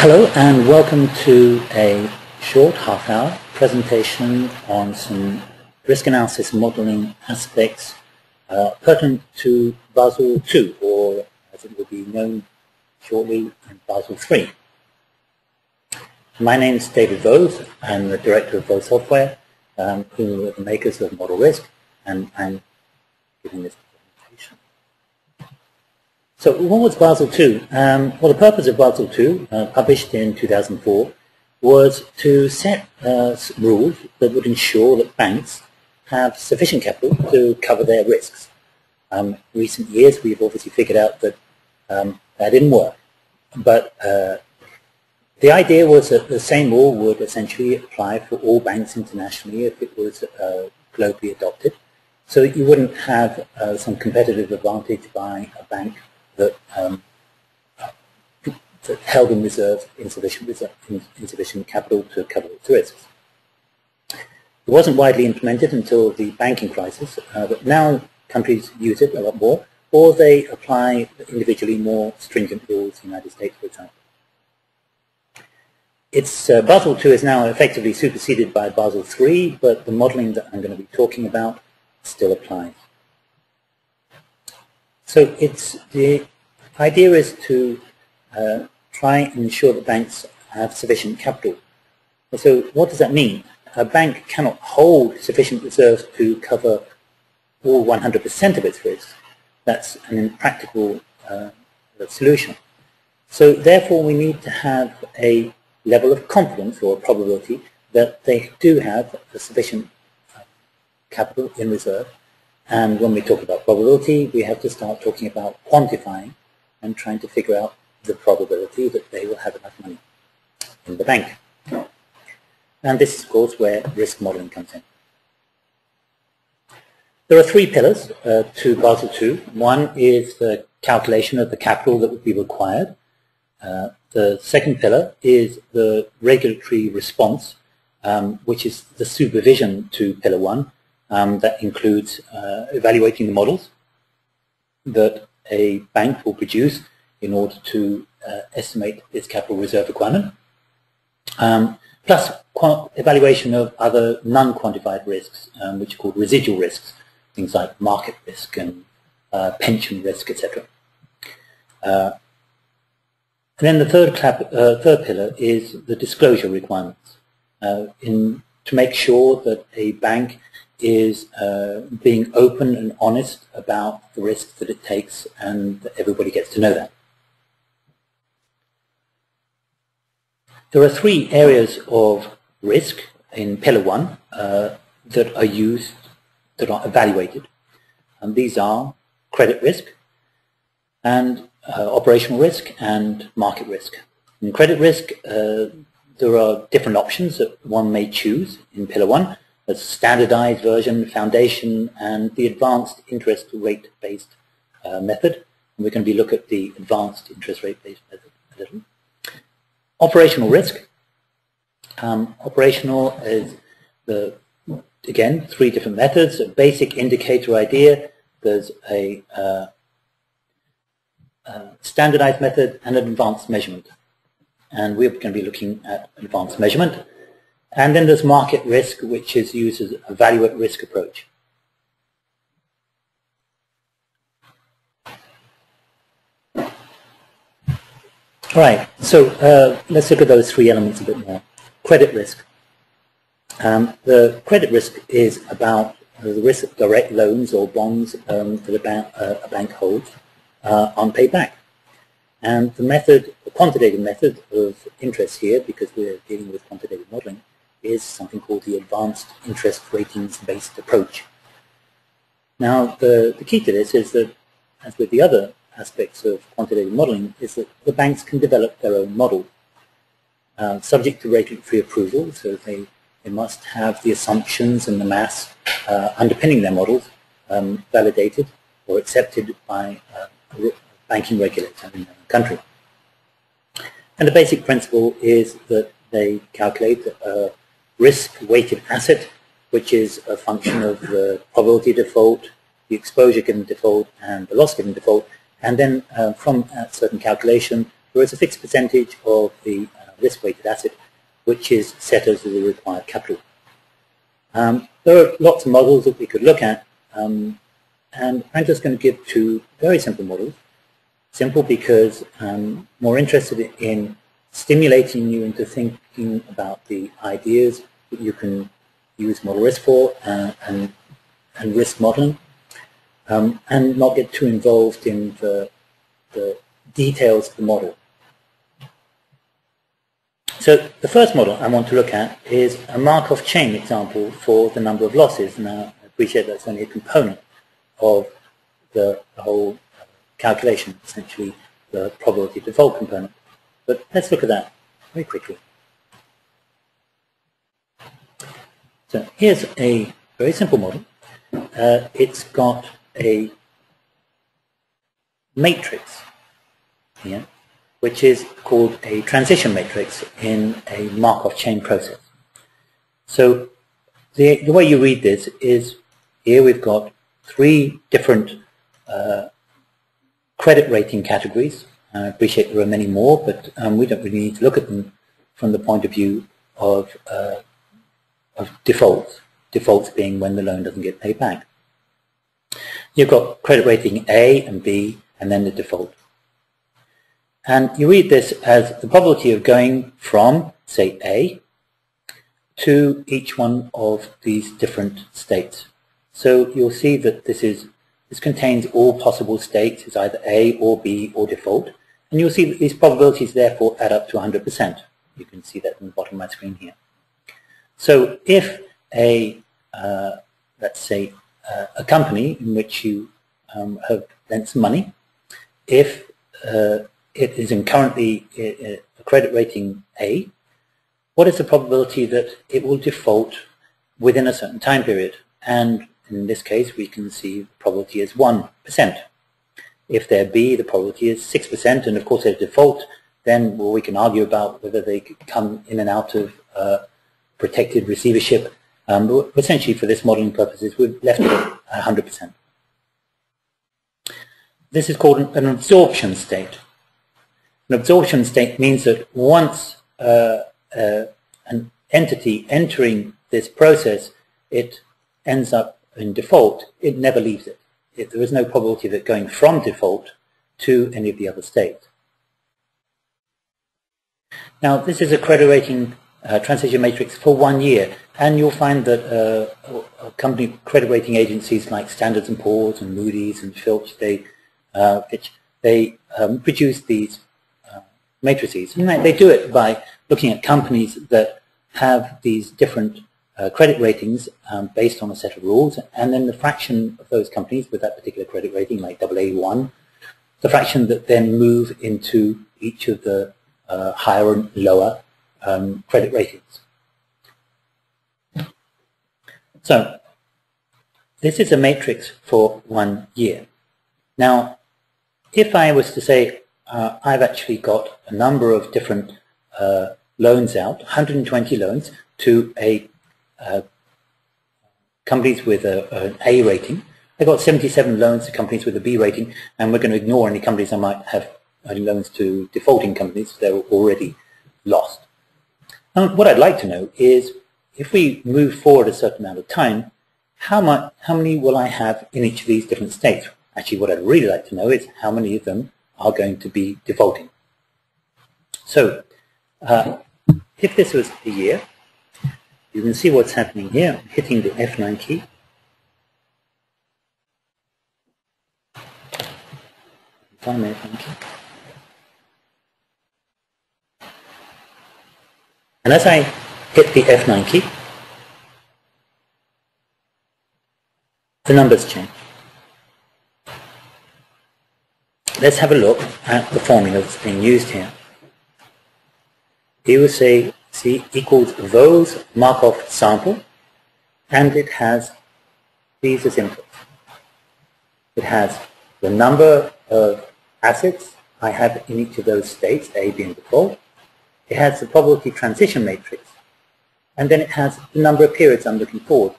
Hello and welcome to a short half-hour presentation on some risk analysis modeling aspects uh, pertinent to Basel II, or as it will be known shortly, Basel III. My name is David Vose. I'm the director of Vose Software, um, who are the makers of ModelRisk, and I'm giving this so what was Basel II? Um, well, the purpose of Basel II, uh, published in 2004, was to set uh, rules that would ensure that banks have sufficient capital to cover their risks. Um, recent years, we've obviously figured out that um, that didn't work. But uh, the idea was that the same rule would essentially apply for all banks internationally if it was uh, globally adopted. So that you wouldn't have uh, some competitive advantage by a bank that, um, that held in reserve insufficient, capital to cover its risks. It wasn't widely implemented until the banking crisis, uh, but now countries use it a lot more, or they apply individually more stringent rules the United States, for example. It's, uh, Basel II is now effectively superseded by Basel III, but the modeling that I'm going to be talking about still applies. So it's the idea is to uh, try and ensure that banks have sufficient capital. So what does that mean? A bank cannot hold sufficient reserves to cover all 100% of its risk. That's an impractical uh, solution. So therefore we need to have a level of confidence or probability that they do have sufficient uh, capital in reserve and when we talk about probability, we have to start talking about quantifying and trying to figure out the probability that they will have enough money in the bank. And this is, of course, where risk modeling comes in. There are three pillars uh, to Basel II. One is the calculation of the capital that would be required. Uh, the second pillar is the regulatory response, um, which is the supervision to pillar one, um, that includes uh, evaluating the models that a bank will produce in order to uh, estimate its capital reserve requirement, um, plus evaluation of other non-quantified risks, um, which are called residual risks, things like market risk and uh, pension risk, etc. Uh, and then the third, clap, uh, third pillar is the disclosure requirements uh, in, to make sure that a bank is uh, being open and honest about the risks that it takes and everybody gets to know that. There are three areas of risk in Pillar 1 uh, that are used, that are evaluated. And these are credit risk and uh, operational risk and market risk. In credit risk, uh, there are different options that one may choose in Pillar 1 a standardized version, foundation, and the advanced interest rate-based uh, method. And we're going to be look at the advanced interest rate-based method a little. Operational risk. Um, operational is the, again, three different methods. A basic indicator idea. There's a uh, uh, standardized method and an advanced measurement. And we're going to be looking at advanced measurement. And then there's market risk, which is used as a value at risk approach. All right, so uh, let's look at those three elements a bit more. Credit risk. Um, the credit risk is about the risk of direct loans or bonds um, that a bank, uh, a bank holds uh, unpaid back. And the method, the quantitative method of interest here, because we're dealing with quantitative modeling, is something called the Advanced Interest Ratings-Based Approach. Now, the, the key to this is that, as with the other aspects of quantitative modeling, is that the banks can develop their own model, uh, subject to regulatory approval, so they, they must have the assumptions and the maths uh, underpinning their models um, validated or accepted by uh, a banking regulator in the country. And the basic principle is that they calculate uh, risk-weighted asset, which is a function of the probability default, the exposure given default, and the loss given default. And then uh, from a certain calculation, there is a fixed percentage of the uh, risk-weighted asset which is set as the required capital. Um, there are lots of models that we could look at, um, and I'm just going to give two very simple models. Simple because I'm more interested in stimulating you into thinking about the ideas that you can use ModelRisk for uh, and, and risk modeling, um, and not get too involved in the, the details of the model. So the first model I want to look at is a Markov chain example for the number of losses. Now, I appreciate that's only a component of the, the whole calculation, essentially the probability of default component. But let's look at that very quickly. So here's a very simple model. Uh, it's got a matrix here, which is called a transition matrix in a Markov chain process. So the, the way you read this is here we've got three different uh, credit rating categories. I appreciate there are many more, but um, we don't really need to look at them from the point of view of, uh, of defaults, defaults being when the loan doesn't get paid back. You've got credit rating A and B, and then the default. And you read this as the probability of going from, say, A to each one of these different states. So you'll see that this is this contains all possible states, it's either A or B or default. And you'll see that these probabilities therefore add up to 100%. You can see that in the bottom of my screen here. So if a, uh, let's say, uh, a company in which you um, have lent some money, if uh, it is in currently uh, a credit rating A, what is the probability that it will default within a certain time period? And in this case, we can see the probability is 1%. If there be, the probability is 6%, and of course there's default, then well, we can argue about whether they come in and out of uh, protected receivership. Um, but essentially, for this modeling purposes, we've left it at 100%. This is called an absorption state. An absorption state means that once uh, uh, an entity entering this process, it ends up in default, it never leaves it. It. There is no probability of it going from default to any of the other states. Now, this is a credit rating uh, transition matrix for one year, and you'll find that uh, company credit rating agencies like Standards & Poor's and Moody's and Fitch, they, uh, Fitch, they um, produce these uh, matrices. And they do it by looking at companies that have these different uh, credit ratings um, based on a set of rules, and then the fraction of those companies with that particular credit rating, like AA1, the fraction that then move into each of the uh, higher and lower um, credit ratings. So this is a matrix for one year. Now, if I was to say uh, I've actually got a number of different uh, loans out, 120 loans, to a uh, companies with a, an A rating. I got 77 loans to companies with a B rating, and we're going to ignore any companies I might have loans to defaulting companies. They're already lost. And what I'd like to know is, if we move forward a certain amount of time, how much, how many will I have in each of these different states? Actually, what I'd really like to know is how many of them are going to be defaulting. So, uh, if this was a year, you can see what's happening here. Hitting the F9 key. F9 key. And as I hit the F9 key, the numbers change. Let's have a look at the formula that's being used here. Here will say C equals Vose Markov sample, and it has these as inputs. It has the number of assets I have in each of those states, A being default. It has the probability transition matrix, and then it has the number of periods I'm looking forward.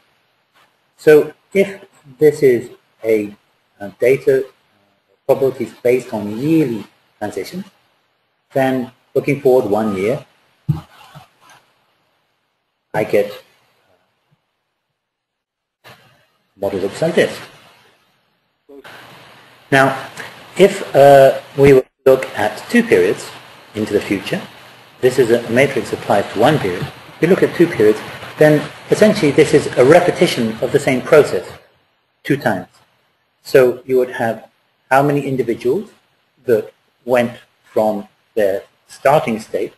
So if this is a, a data uh, probabilities based on yearly transition, then looking forward one year, I get model looks like this. Now, if uh, we look at two periods into the future, this is a matrix applied to one period. If we look at two periods, then essentially this is a repetition of the same process two times. So you would have how many individuals that went from their starting state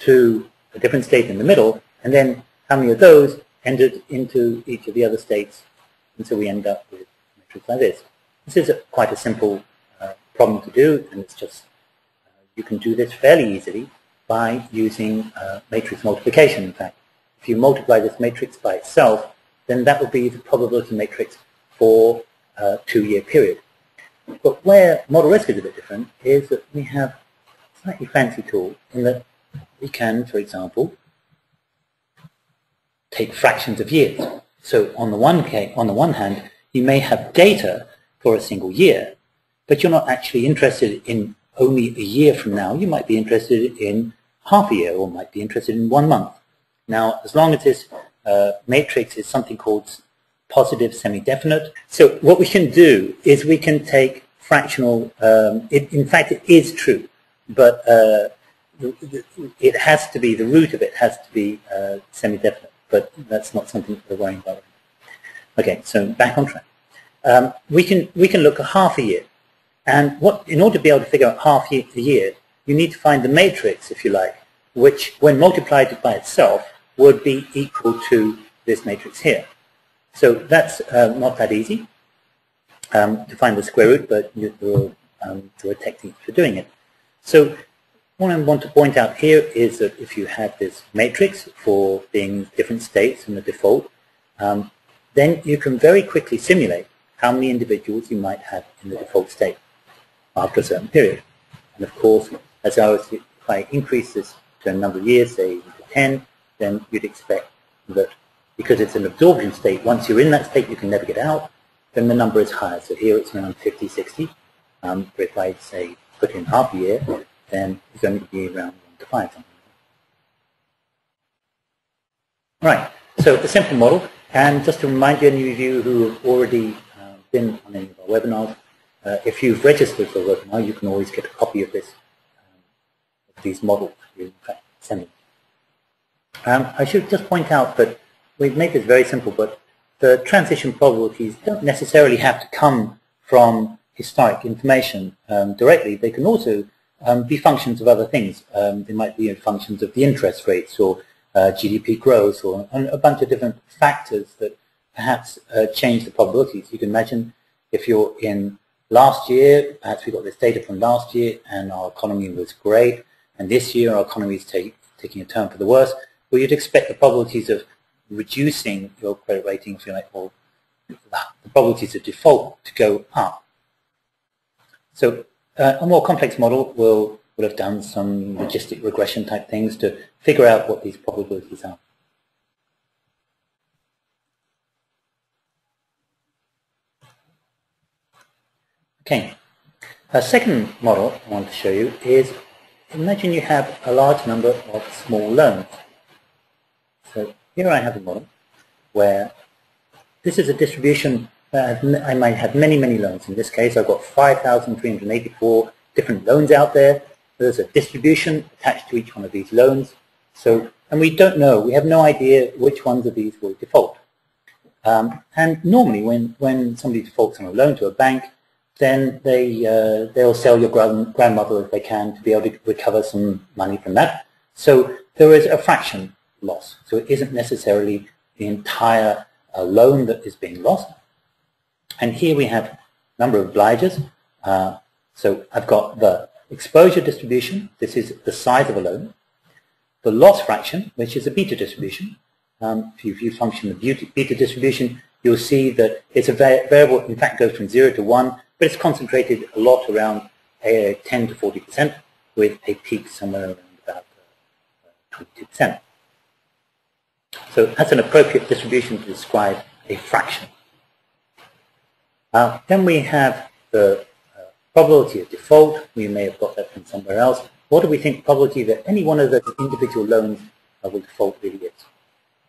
to a different state in the middle, and then how many of those entered into each of the other states and so we end up with a matrix like this. This is a, quite a simple uh, problem to do, and it's just, uh, you can do this fairly easily by using uh, matrix multiplication, in fact. If you multiply this matrix by itself, then that would be the probability matrix for a two-year period. But where ModelRisk is a bit different is that we have a slightly fancy tool in that we can, for example, take fractions of years. So on the one case, on the one hand, you may have data for a single year, but you're not actually interested in only a year from now. You might be interested in half a year or might be interested in one month. Now, as long as this uh, matrix is something called positive semi-definite, so what we can do is we can take fractional, um, it, in fact it is true, but uh, it has to be, the root of it has to be uh, semi-definite but that's not something that we're worrying about. Okay, so back on track. Um, we can we can look at half a year, and what in order to be able to figure out half a year, you need to find the matrix, if you like, which when multiplied by itself would be equal to this matrix here. So that's uh, not that easy um, to find the square root, but there are, um, there are techniques for doing it. So what I want to point out here is that if you have this matrix for being different states in the default, um, then you can very quickly simulate how many individuals you might have in the default state after a certain period. And of course, as I was, if I increase this to a number of years, say to 10, then you'd expect that because it's an absorption state, once you're in that state, you can never get out, then the number is higher. So here it's around 50, 60. Um, but if I say put in half a year, then it's going to be around 1 to 5. Something. Right, so a simple model, and just to remind you, any of you who have already uh, been on any of our webinars, uh, if you've registered for a webinar, you can always get a copy of this, um, of these models in fact send them. Um, I should just point out that we've made this very simple, but the transition probabilities don't necessarily have to come from historic information um, directly. They can also um, be functions of other things. Um, they might be functions of the interest rates or uh, GDP growth or a bunch of different factors that perhaps uh, change the probabilities. You can imagine if you're in last year, perhaps we got this data from last year and our economy was great, and this year our economy is take, taking a turn for the worse, well, you'd expect the probabilities of reducing your credit rating, if you like, or the probabilities of default to go up. So uh, a more complex model will, will have done some logistic regression type things to figure out what these probabilities are. Okay, a second model I want to show you is imagine you have a large number of small loans. So here I have a model where this is a distribution I might have many, many loans. In this case, I've got 5,384 different loans out there. There's a distribution attached to each one of these loans. So, and we don't know, we have no idea which ones of these will default. Um, and normally when, when somebody defaults on a loan to a bank, then they, uh, they'll sell your grand, grandmother if they can to be able to recover some money from that. So there is a fraction loss. So it isn't necessarily the entire uh, loan that is being lost. And here we have a number of obligors. Uh, so I've got the exposure distribution. This is the size of a loan. The loss fraction, which is a beta distribution. Um, if you view function of beta distribution, you'll see that it's a variable, in fact, goes from 0 to 1, but it's concentrated a lot around a 10 to 40% with a peak somewhere around about 22%. Uh, so that's an appropriate distribution to describe a fraction. Uh, then we have the uh, probability of default. We may have got that from somewhere else. what do we think probability that any one of the individual loans uh, will default really is?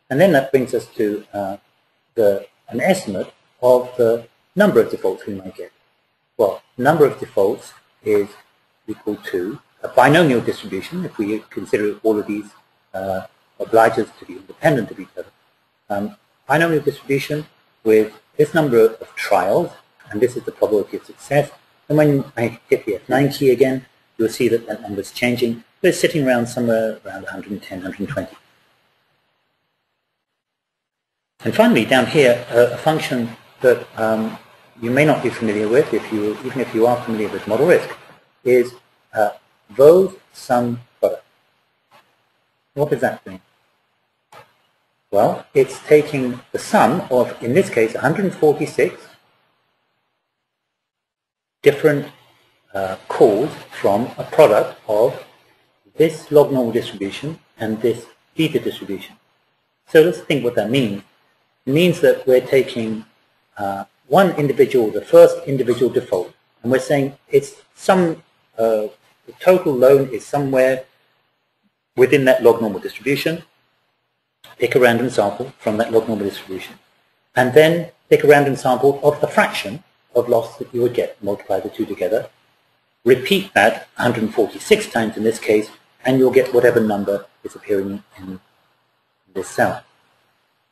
And then that brings us to uh, the, an estimate of the number of defaults we might get. Well, number of defaults is equal to a binomial distribution, if we consider all of these uh, obligors to be independent of each other. Um, binomial distribution with this number of trials, and this is the probability of success. And when I hit the F9 key again, you'll see that that number is changing. It's sitting around somewhere around 110, 120. And finally, down here, uh, a function that um, you may not be familiar with, if you, even if you are familiar with ModelRisk, is uh, Vose sum product. What does that mean? Well, it's taking the sum of, in this case, 146 different uh, calls from a product of this log normal distribution and this beta distribution. So let's think what that means. It means that we're taking uh, one individual, the first individual default, and we're saying it's some, uh, the total loan is somewhere within that log normal distribution, pick a random sample from that log normal distribution, and then pick a random sample of the fraction of loss that you would get, multiply the two together, repeat that 146 times in this case, and you'll get whatever number is appearing in this cell.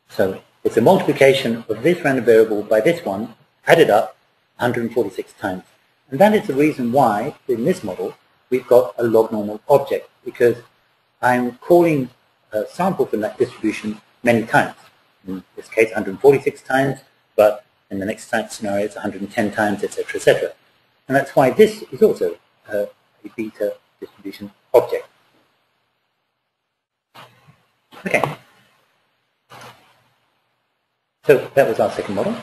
So it's a multiplication of this random variable by this one, added up 146 times. And that is the reason why, in this model, we've got a log normal object, because I'm calling a sample from that distribution many times. In this case, 146 times, but in the next scenario, it's 110 times, etc., etc. And that's why this is also a, a beta distribution object. Okay. So that was our second model.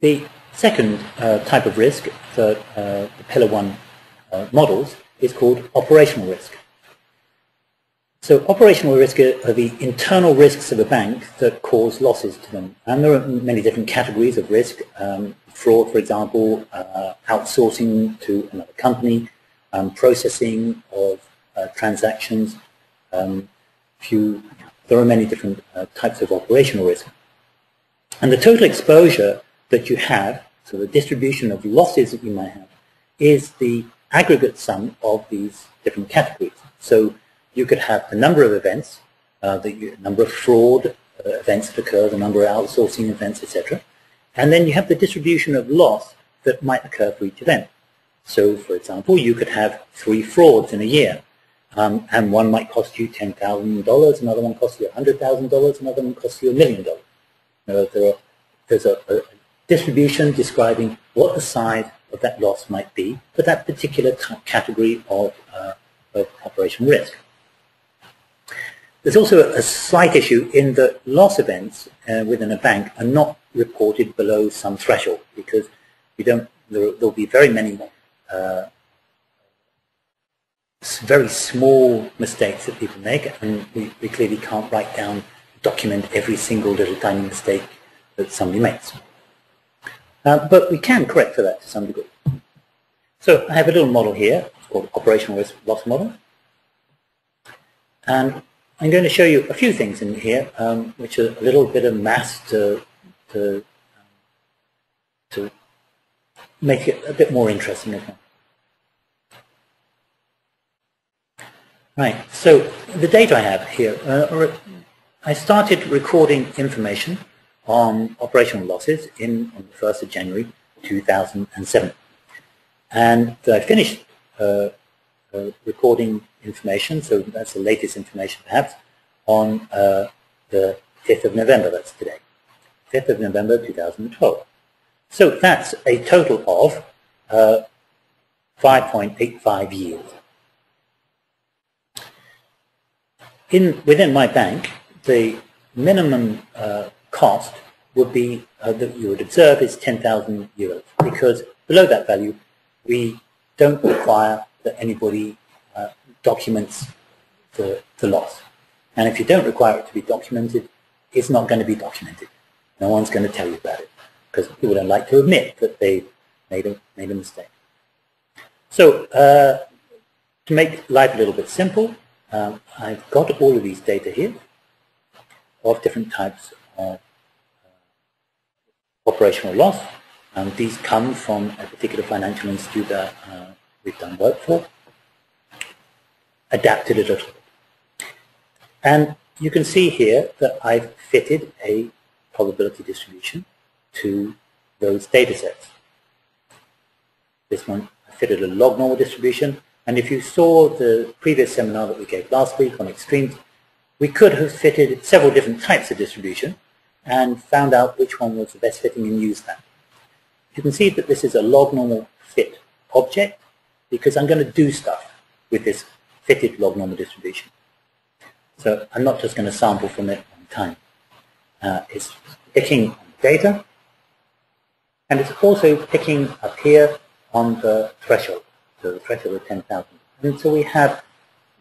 The second uh, type of risk that uh, the Pillar 1 uh, models is called operational risk. So operational risk are the internal risks of a bank that cause losses to them. And there are many different categories of risk. Um, fraud, for example, uh, outsourcing to another company, um, processing of uh, transactions. Um, few, there are many different uh, types of operational risk. And the total exposure that you have, so the distribution of losses that you might have, is the aggregate sum of these different categories. So you could have the number of events, uh, the number of fraud uh, events that occur, the number of outsourcing events, etc. And then you have the distribution of loss that might occur for each event. So, for example, you could have three frauds in a year, um, and one might cost you $10,000, another one costs you $100,000, another one costs you a million dollars. There are, there's a, a distribution describing what the size of that loss might be for that particular category of, uh, of operation risk. There's also a slight issue in that loss events uh, within a bank are not reported below some threshold because we don't, there, will be very many uh, very small mistakes that people make and we, we clearly can't write down, document every single little tiny mistake that somebody makes. Uh, but we can correct for that to some degree. So I have a little model here, it's called operational risk loss model. And I'm going to show you a few things in here, um, which are a little bit of math to, to, um, to make it a bit more interesting. Right, so the data I have here, uh, I started recording information on operational losses in on the 1st of January 2007. And I finished uh, uh, recording information, so that's the latest information perhaps, on uh, the 5th of November, that's today, 5th of November 2012. So that's a total of uh, 5.85 years. In, within my bank, the minimum uh, cost would be, uh, that you would observe is 10,000 euros because below that value we don't require that anybody uh, documents the, the loss. And if you don't require it to be documented, it's not going to be documented. No one's going to tell you about it. because people don't like to admit that they made a, made a mistake. So uh, to make life a little bit simple, um, I've got all of these data here of different types of operational loss. These come from a particular financial institute that uh, we've done work for, adapted a little bit. And you can see here that I've fitted a probability distribution to those data sets. This one, I fitted a log normal distribution. And if you saw the previous seminar that we gave last week on extremes, we could have fitted several different types of distribution and found out which one was the best fitting and used that. You can see that this is a log normal fit object because I'm going to do stuff with this fitted log normal distribution. So I'm not just going to sample from it one time. Uh, it's picking data and it's also picking up here on the threshold, so the threshold of 10,000. And so we have,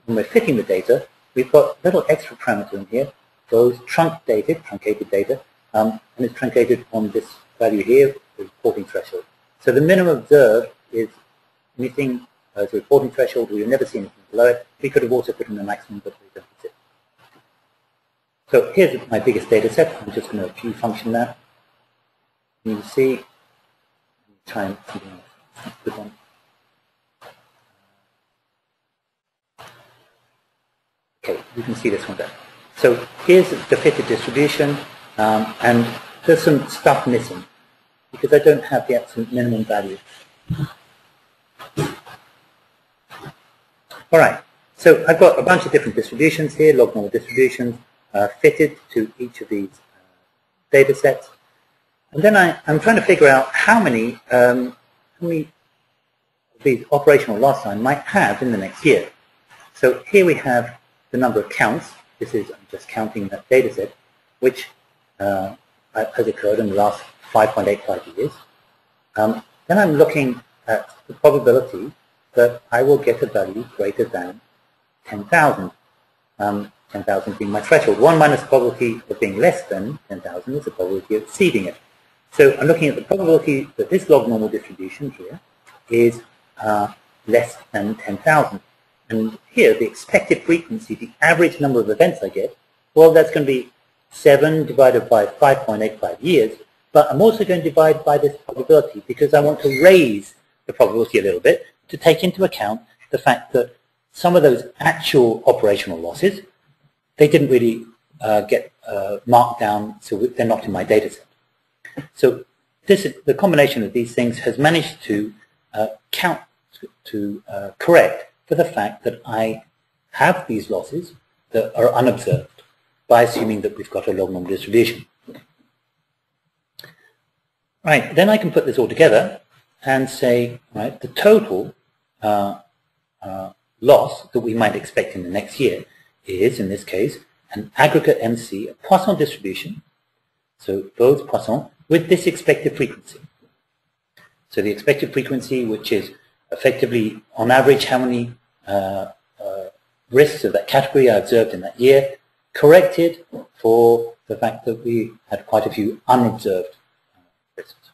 when we're fitting the data, we've got little extra parameter in here, those truncated, truncated data, um, and it's truncated on this value here, the reporting threshold. So the minimum observed is anything as a reporting threshold, we've never seen anything below it. We could have also put in the maximum, but we don't see. So here's my biggest data set. I'm just going to G function that. You can see, and something else. Good one. Okay, you can see this one there. So here's the fitted distribution, um, and there's some stuff missing because I don't have the absolute minimum value. All right, so I've got a bunch of different distributions here, log normal distributions, uh, fitted to each of these uh, data sets. And then I, am trying to figure out how many, um, how many of these operational loss I might have in the next year. So here we have the number of counts. This is I'm just counting that data set, which uh, has occurred in the last 5.85 years. Um, then I'm looking at the probability that I will get a value greater than 10,000. Um, 10,000 being my threshold. 1 minus probability of being less than 10,000 is the probability of exceeding it. So I'm looking at the probability that this log normal distribution here is uh, less than 10,000. And here, the expected frequency, the average number of events I get, well, that's going to be 7 divided by 5.85 years. But I'm also going to divide by this probability because I want to raise the probability a little bit to take into account the fact that some of those actual operational losses, they didn't really uh, get uh, marked down, so they're not in my data set. So this, the combination of these things has managed to uh, count, to uh, correct for the fact that I have these losses that are unobserved by assuming that we've got a log normal distribution. Right, then I can put this all together and say, right, the total uh, uh, loss that we might expect in the next year is, in this case, an aggregate MC, a Poisson distribution, so Vose Poisson, with this expected frequency. So the expected frequency, which is effectively, on average, how many uh, uh, risks of that category I observed in that year, corrected for the fact that we had quite a few unobserved uh, risks.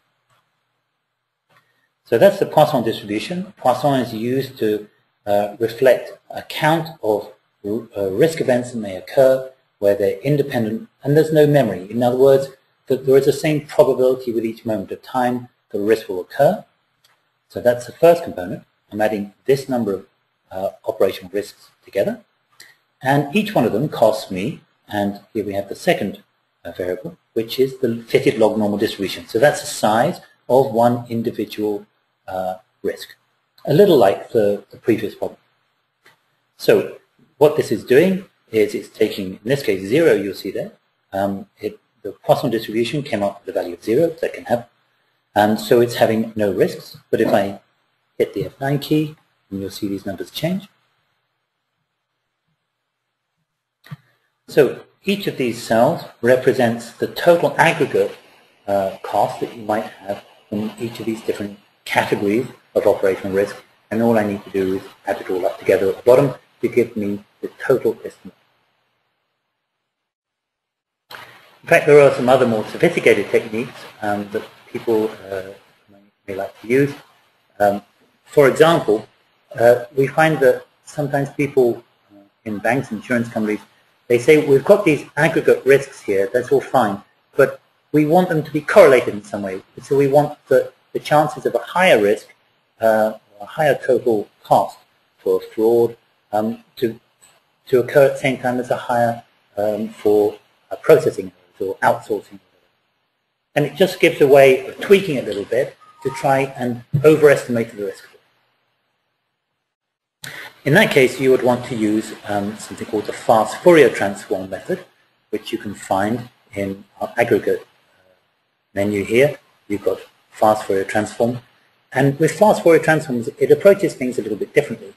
So that's the Poisson distribution. Poisson is used to uh, reflect a count of uh, risk events that may occur where they're independent and there's no memory. In other words, that there is the same probability with each moment of time a risk will occur. So that's the first component. I'm adding this number of uh, operational risks together. And each one of them costs me, and here we have the second uh, variable, which is the fitted log normal distribution. So that's the size of one individual uh, risk, a little like the, the previous problem. So what this is doing is it's taking, in this case, zero, you'll see there. Um, it, the Poisson distribution came up with a value of zero, that can happen. And so it's having no risks. But if I hit the F9 key, and you'll see these numbers change. So each of these cells represents the total aggregate uh, cost that you might have in each of these different categories of operational risk, and all I need to do is add it all up together at the bottom to give me the total estimate. In fact, there are some other more sophisticated techniques um, that people uh, may, may, like to use. Um, for example, uh, we find that sometimes people uh, in banks, insurance companies, they say we've got these aggregate risks here, that's all fine, but we want them to be correlated in some way. So we want the, the chances of a higher risk, uh, a higher total cost for fraud um, to, to occur at the same time as a higher um, for uh, processing or outsourcing. And it just gives a way of tweaking a little bit to try and overestimate the risk. In that case, you would want to use um, something called the fast Fourier transform method, which you can find in our aggregate uh, menu here. You've got fast Fourier transform. And with fast Fourier transforms, it approaches things a little bit differently.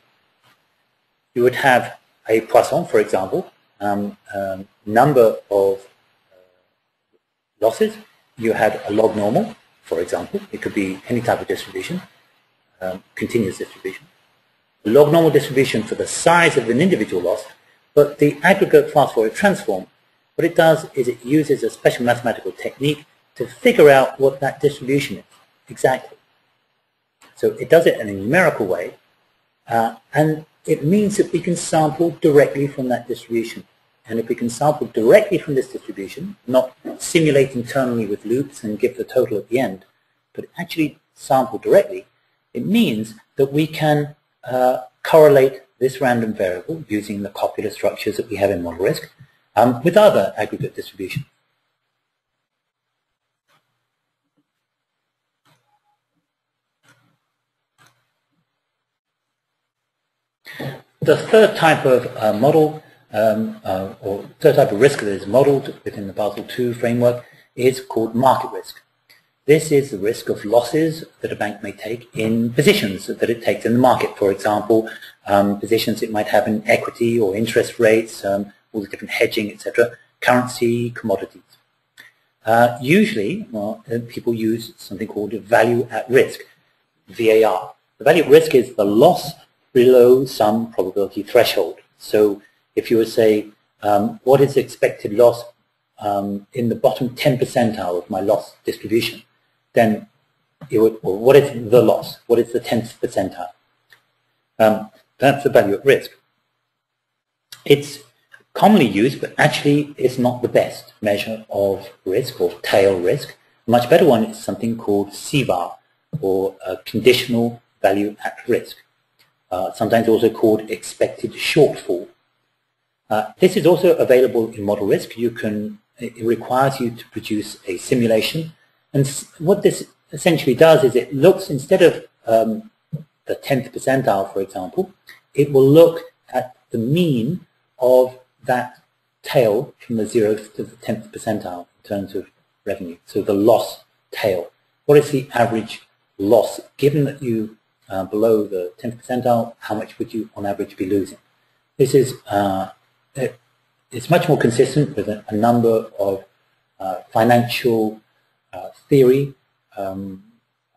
You would have a Poisson, for example, um, um, number of uh, losses. You had a log normal, for example. It could be any type of distribution, um, continuous distribution log normal distribution for the size of an individual loss, but the aggregate fast Fourier transform, what it does is it uses a special mathematical technique to figure out what that distribution is exactly. So it does it in a numerical way, uh, and it means that we can sample directly from that distribution. And if we can sample directly from this distribution, not simulate internally with loops and give the total at the end, but actually sample directly, it means that we can uh, correlate this random variable using the copula structures that we have in ModelRisk um, with other aggregate distributions. The third type of uh, model, um, uh, or third type of risk that is modeled within the Basel II framework is called market risk. This is the risk of losses that a bank may take in positions that it takes in the market. For example, um, positions it might have in equity or interest rates, um, all the different hedging, etc., currency, commodities. Uh, usually, well, uh, people use something called value at risk, VAR. The value at risk is the loss below some probability threshold. So if you would say, um, what is the expected loss um, in the bottom 10 percentile of my loss distribution? then it would, well, what is the loss? What is the 10th percentile? Um, that's the value at risk. It's commonly used, but actually it's not the best measure of risk or tail risk. A much better one is something called CVAR, or conditional value at risk, uh, sometimes also called expected shortfall. Uh, this is also available in ModelRisk. You can, it requires you to produce a simulation and what this essentially does is it looks, instead of um, the 10th percentile, for example, it will look at the mean of that tail from the 0th to the 10th percentile in terms of revenue. So the loss tail. What is the average loss? Given that you uh, below the 10th percentile, how much would you on average be losing? This is uh, it, it's much more consistent with a, a number of uh, financial uh, theory, um,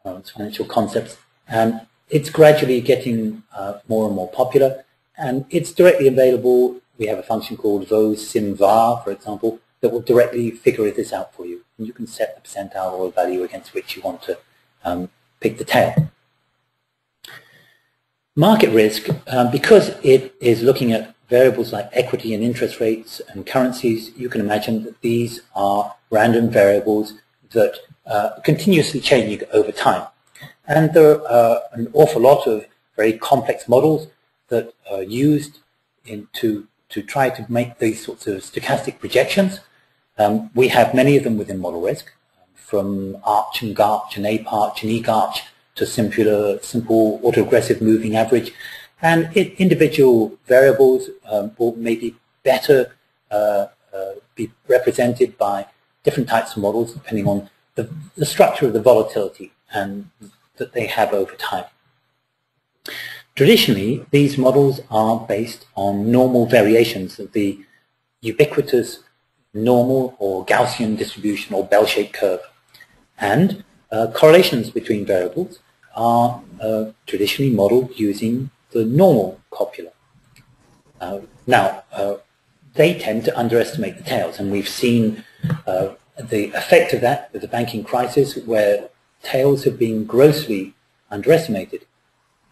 uh, financial concepts, and it's gradually getting uh, more and more popular, and it's directly available. We have a function called VoseCVAR, for example, that will directly figure this out for you. And you can set the percentile or value against which you want to um, pick the tail. Market risk, um, because it is looking at variables like equity and interest rates and currencies, you can imagine that these are random variables that uh, continuously changing over time. And there are an awful lot of very complex models that are used in to, to try to make these sorts of stochastic projections. Um, we have many of them within ModelRisk, from ARCH and GARCH and APARCH and EGARCH to simple, simple autoregressive moving average. And it, individual variables um, will maybe better uh, uh, be represented by different types of models depending on the, the structure of the volatility and that they have over time. Traditionally, these models are based on normal variations of the ubiquitous normal or Gaussian distribution or bell-shaped curve. And uh, correlations between variables are uh, traditionally modeled using the normal copula. Uh, now, uh, they tend to underestimate the tails, and we've seen uh, the effect of that with the banking crisis where tails have been grossly underestimated.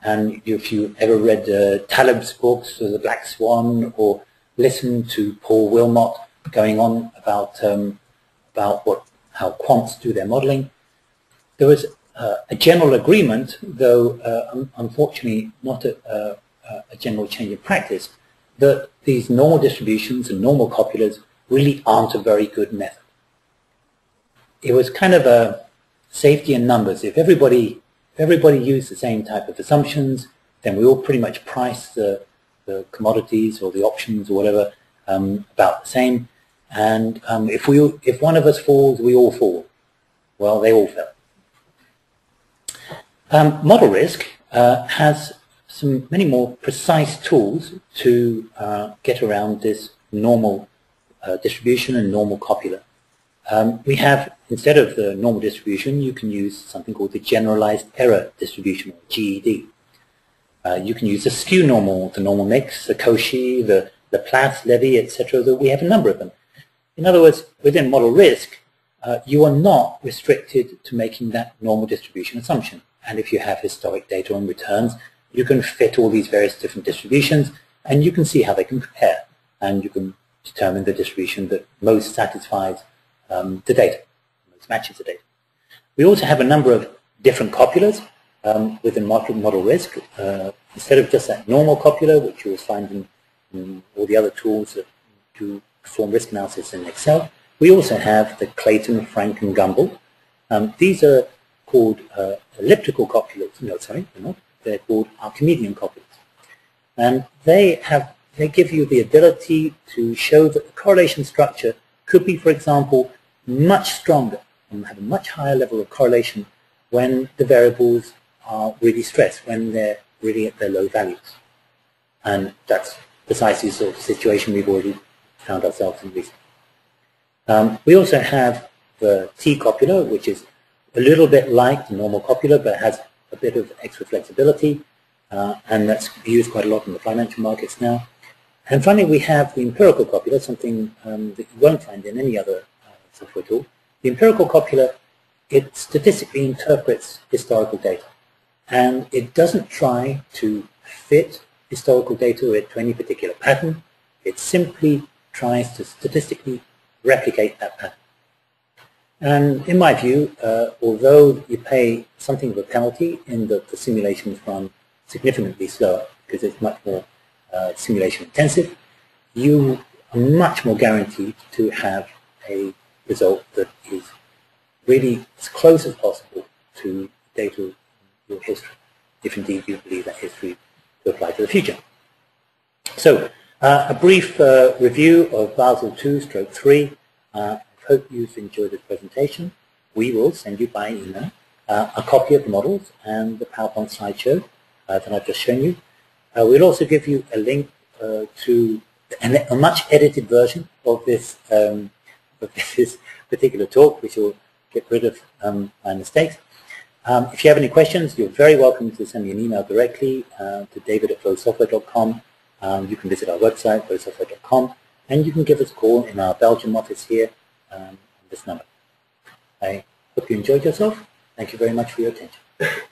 And if you ever read uh, Taleb's books, The Black Swan, or listened to Paul Wilmott going on about um, about what how quants do their modeling, there was a general agreement, though uh, un unfortunately not a, a, a, general change in practice, that these normal distributions and normal copulas really aren't a very good method. It was kind of a safety in numbers. If everybody if everybody used the same type of assumptions, then we all pretty much price the, the commodities or the options or whatever um, about the same. And um, if we if one of us falls, we all fall. Well, they all fell. Um, ModelRisk uh, has some many more precise tools to uh, get around this normal uh, distribution and normal copula. Um, we have, instead of the normal distribution, you can use something called the generalized error distribution, or GED. Uh, you can use the skew normal, the normal mix, the Cauchy, the Laplace, Levy, etc. We have a number of them. In other words, within ModelRisk, uh, you are not restricted to making that normal distribution assumption. And if you have historic data on returns, you can fit all these various different distributions and you can see how they can compare. And you can determine the distribution that most satisfies um, the data, most matches the data. We also have a number of different copulas um, within market ModelRisk. Uh, instead of just that normal copula, which you will find in, in all the other tools that do perform risk analysis in Excel, we also have the Clayton, Frank, and Gumbel. Um, these are called uh, elliptical copulas. No, sorry, they're not. They're called Archimedean copulas. And they have they give you the ability to show that the correlation structure could be, for example, much stronger and have a much higher level of correlation when the variables are really stressed, when they're really at their low values. And that's precisely the sort of situation we've already found ourselves in recently. Um, we also have the T copula, which is a little bit like the normal copula, but has a bit of extra flexibility, uh, and that's used quite a lot in the financial markets now. And finally, we have the empirical copula, something um, that you won't find in any other uh, software tool. The empirical copula, it statistically interprets historical data, and it doesn't try to fit historical data to any particular pattern. It simply tries to statistically replicate that pattern. And in my view, uh, although you pay something of a penalty in that the simulations run significantly slower because it's much more uh, simulation intensive, you are much more guaranteed to have a result that is really as close as possible to data in your history, if indeed you believe that history to apply to the future. So, uh, a brief uh, review of Basel 2 stroke 3 uh, hope you've enjoyed this presentation. We will send you by email uh, a copy of the models and the PowerPoint slideshow uh, that I've just shown you. Uh, we'll also give you a link uh, to a much edited version of this, um, of this particular talk, which will get rid of um, my mistakes. Um, if you have any questions, you're very welcome to send me an email directly uh, to david at vosesoftware.com. Um, you can visit our website, vosesoftware.com, and you can give us a call in our Belgium office here um, this number. I hope you enjoyed yourself. Thank you very much for your attention.